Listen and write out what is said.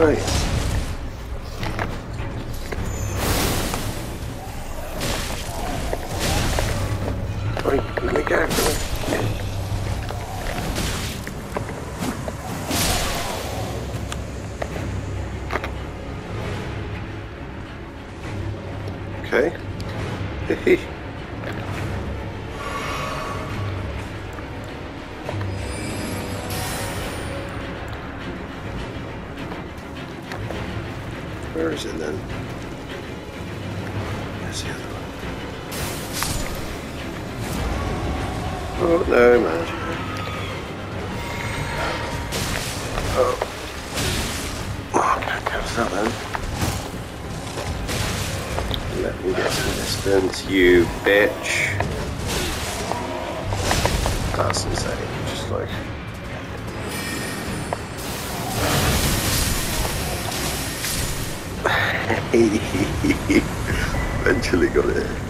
Right. Okay. Where is it then? There's the other one. Oh no, man. Oh. Oh, can't catch that then. Let me get some distance, you bitch. That's insane. Just like. Eventually got it.